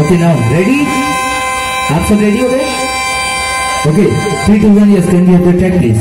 okay now ready आप सब ready हो गए okay three two one yes can you track please